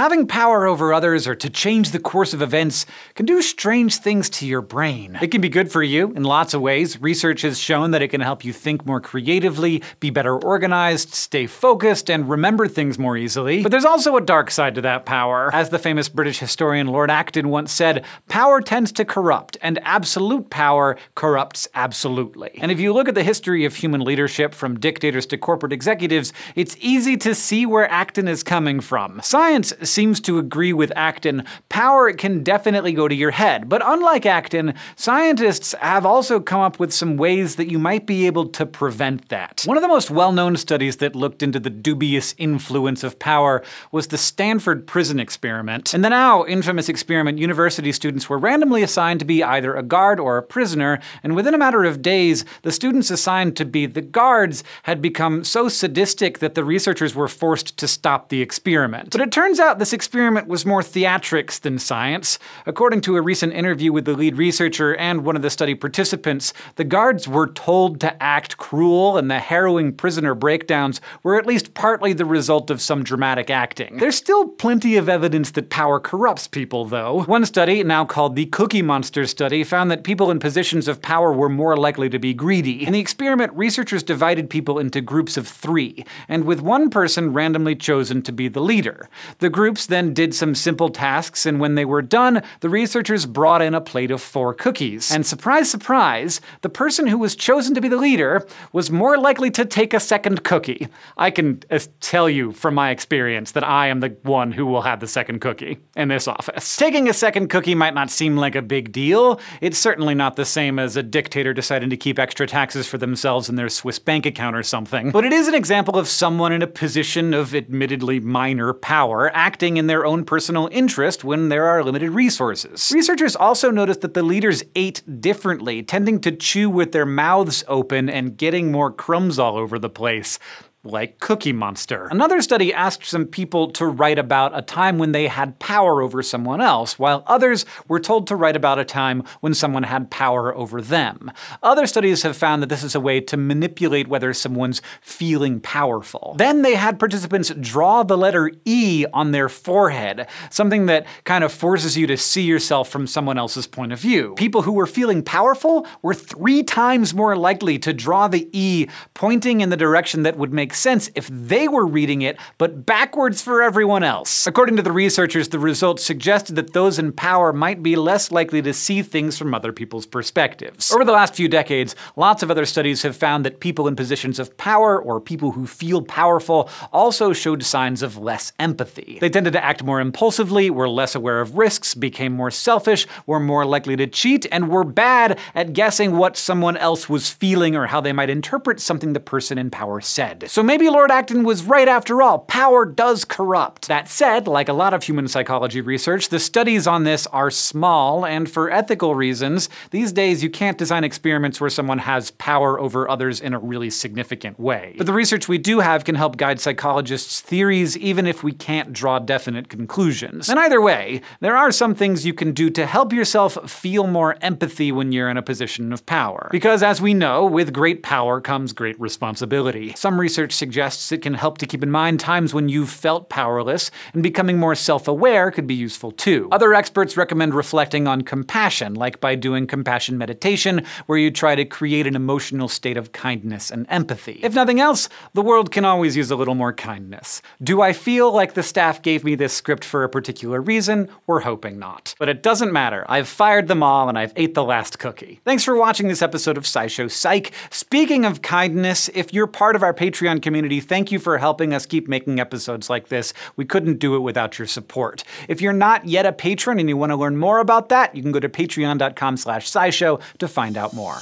Having power over others or to change the course of events can do strange things to your brain. It can be good for you in lots of ways. Research has shown that it can help you think more creatively, be better organized, stay focused, and remember things more easily. But there's also a dark side to that power. As the famous British historian Lord Acton once said, power tends to corrupt, and absolute power corrupts absolutely. And if you look at the history of human leadership from dictators to corporate executives, it's easy to see where Acton is coming from. Science seems to agree with Acton. Power can definitely go to your head, but unlike Acton, scientists have also come up with some ways that you might be able to prevent that. One of the most well-known studies that looked into the dubious influence of power was the Stanford prison experiment. In the now infamous experiment, university students were randomly assigned to be either a guard or a prisoner, and within a matter of days, the students assigned to be the guards had become so sadistic that the researchers were forced to stop the experiment. But it turns out this experiment was more theatrics than science. According to a recent interview with the lead researcher and one of the study participants, the guards were told to act cruel, and the harrowing prisoner breakdowns were at least partly the result of some dramatic acting. There's still plenty of evidence that power corrupts people, though. One study, now called the Cookie Monster study, found that people in positions of power were more likely to be greedy. In the experiment, researchers divided people into groups of three, and with one person randomly chosen to be the leader. The groups then did some simple tasks, and when they were done, the researchers brought in a plate of four cookies. And surprise, surprise, the person who was chosen to be the leader was more likely to take a second cookie. I can uh, tell you from my experience that I am the one who will have the second cookie in this office. Taking a second cookie might not seem like a big deal. It's certainly not the same as a dictator deciding to keep extra taxes for themselves in their Swiss bank account or something. But it is an example of someone in a position of admittedly minor power acting in their own personal interest when there are limited resources. Researchers also noticed that the leaders ate differently, tending to chew with their mouths open and getting more crumbs all over the place like Cookie Monster. Another study asked some people to write about a time when they had power over someone else, while others were told to write about a time when someone had power over them. Other studies have found that this is a way to manipulate whether someone's feeling powerful. Then they had participants draw the letter E on their forehead, something that kind of forces you to see yourself from someone else's point of view. People who were feeling powerful were three times more likely to draw the E pointing in the direction that would make make sense if they were reading it, but backwards for everyone else. According to the researchers, the results suggested that those in power might be less likely to see things from other people's perspectives. Over the last few decades, lots of other studies have found that people in positions of power, or people who feel powerful, also showed signs of less empathy. They tended to act more impulsively, were less aware of risks, became more selfish, were more likely to cheat, and were bad at guessing what someone else was feeling or how they might interpret something the person in power said. So so maybe Lord Acton was right after all. Power does corrupt. That said, like a lot of human psychology research, the studies on this are small, and for ethical reasons, these days you can't design experiments where someone has power over others in a really significant way. But the research we do have can help guide psychologists' theories even if we can't draw definite conclusions. And either way, there are some things you can do to help yourself feel more empathy when you're in a position of power. Because as we know, with great power comes great responsibility. Some research research suggests it can help to keep in mind times when you've felt powerless, and becoming more self-aware could be useful too. Other experts recommend reflecting on compassion, like by doing compassion meditation, where you try to create an emotional state of kindness and empathy. If nothing else, the world can always use a little more kindness. Do I feel like the staff gave me this script for a particular reason? We're hoping not. But it doesn't matter. I've fired them all and I've ate the last cookie. Thanks for watching this episode of SciShow Psych. Speaking of kindness, if you're part of our Patreon community, thank you for helping us keep making episodes like this. We couldn't do it without your support. If you're not yet a patron and you want to learn more about that, you can go to patreon.com slash scishow to find out more.